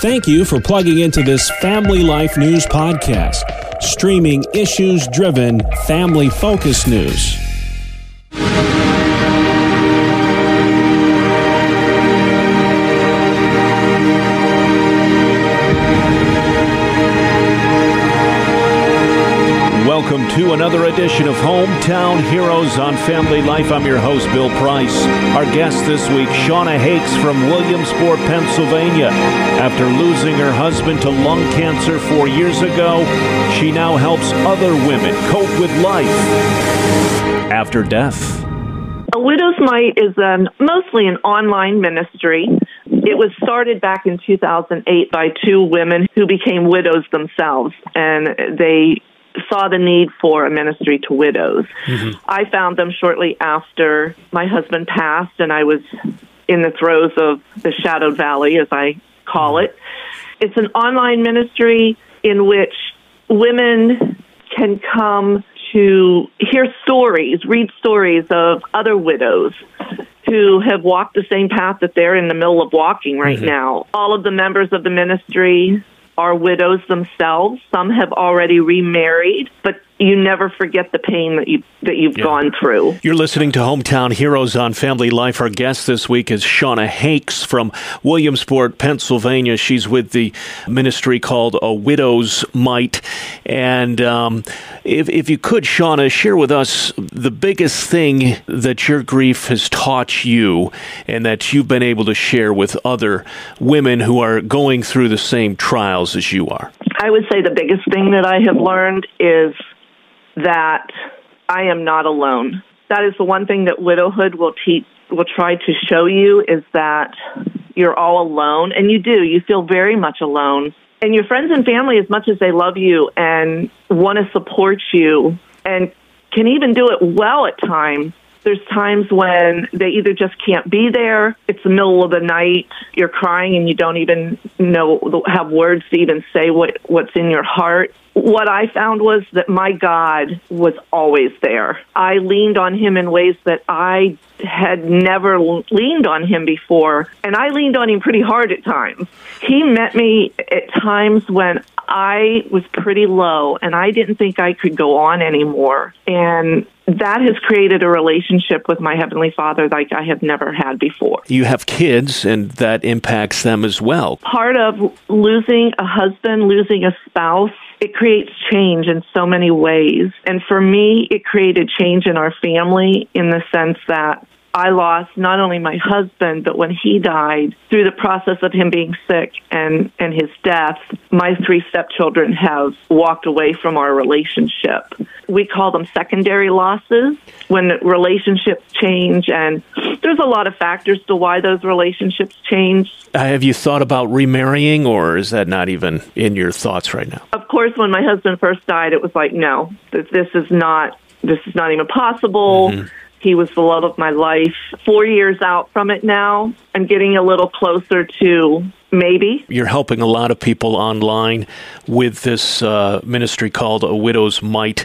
Thank you for plugging into this Family Life News podcast, streaming issues driven, family focused news. Welcome to another edition of Hometown Heroes on Family Life. I'm your host, Bill Price. Our guest this week, Shawna Hakes from Williamsport, Pennsylvania. After losing her husband to lung cancer four years ago, she now helps other women cope with life after death. A Widow's Mite is an, mostly an online ministry. It was started back in 2008 by two women who became widows themselves, and they saw the need for a ministry to widows. Mm-hmm. I found them shortly after my husband passed, and I was in the throes of the shadowed valley, as I call it. It's an online ministry in which women can come to hear stories, read stories of other widows who have walked the same path that they're in the middle of walking right mm-hmm. now. All of the members of the ministry are widows themselves. Some have already remarried, but you never forget the pain that you that you've yeah. gone through. You're listening to Hometown Heroes on Family Life. Our guest this week is Shawna Hakes from Williamsport, Pennsylvania. She's with the ministry called A Widow's Mite. And um, if, if you could, Shawna, share with us the biggest thing that your grief has taught you and that you've been able to share with other women who are going through the same trials as you are. I would say the biggest thing that I have learned is that I am not alone. That is the one thing that widowhood will teach will try to show you is that you're all alone and you do. You feel very much alone. And your friends and family as much as they love you and want to support you and can even do it well at times there's times when they either just can't be there. It's the middle of the night. You're crying and you don't even know have words to even say what what's in your heart. What I found was that my God was always there. I leaned on him in ways that I had never leaned on him before, and I leaned on him pretty hard at times. He met me at times when I was pretty low and I didn't think I could go on anymore. And that has created a relationship with my Heavenly Father like I have never had before. You have kids, and that impacts them as well. Part of losing a husband, losing a spouse, it creates change in so many ways. And for me, it created change in our family in the sense that I lost not only my husband, but when he died, through the process of him being sick and, and his death, my three stepchildren have walked away from our relationship. We call them secondary losses when relationships change, and there's a lot of factors to why those relationships change. Uh, have you thought about remarrying, or is that not even in your thoughts right now? Of course, when my husband first died, it was like, no, this is not this is not even possible. Mm-hmm. He was the love of my life. Four years out from it now, I'm getting a little closer to maybe. You're helping a lot of people online with this uh, ministry called A Widow's Mite.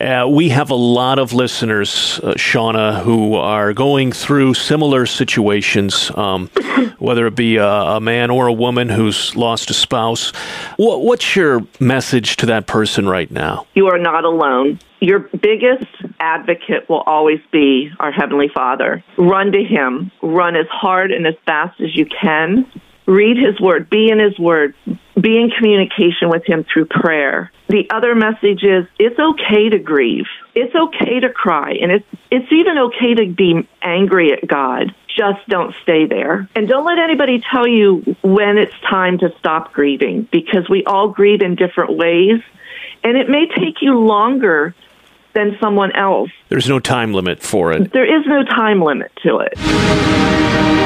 Uh, we have a lot of listeners, uh, Shawna, who are going through similar situations, um, whether it be a, a, man or a woman who's lost a spouse. What, what's your message to that person right now? You are not alone. Your biggest advocate will always be our Heavenly Father. Run to Him. Run as hard and as fast as you can. Read His Word. Be in His Word. Be in communication with Him through prayer. The other message is it's okay to grieve. It's okay to cry. And it's, it's even okay to be angry at God. Just don't stay there. And don't let anybody tell you when it's time to stop grieving because we all grieve in different ways. And it may take you longer than someone else. There's no time limit for it. There is no time limit to it.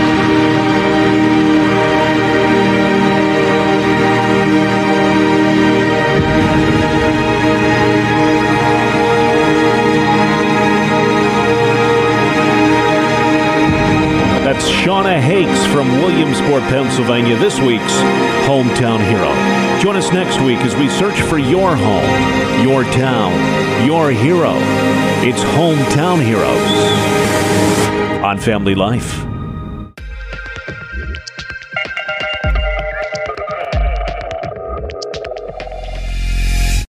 Shawna Hakes from Williamsport, Pennsylvania, this week's Hometown Hero. Join us next week as we search for your home, your town, your hero. It's Hometown Heroes on Family Life.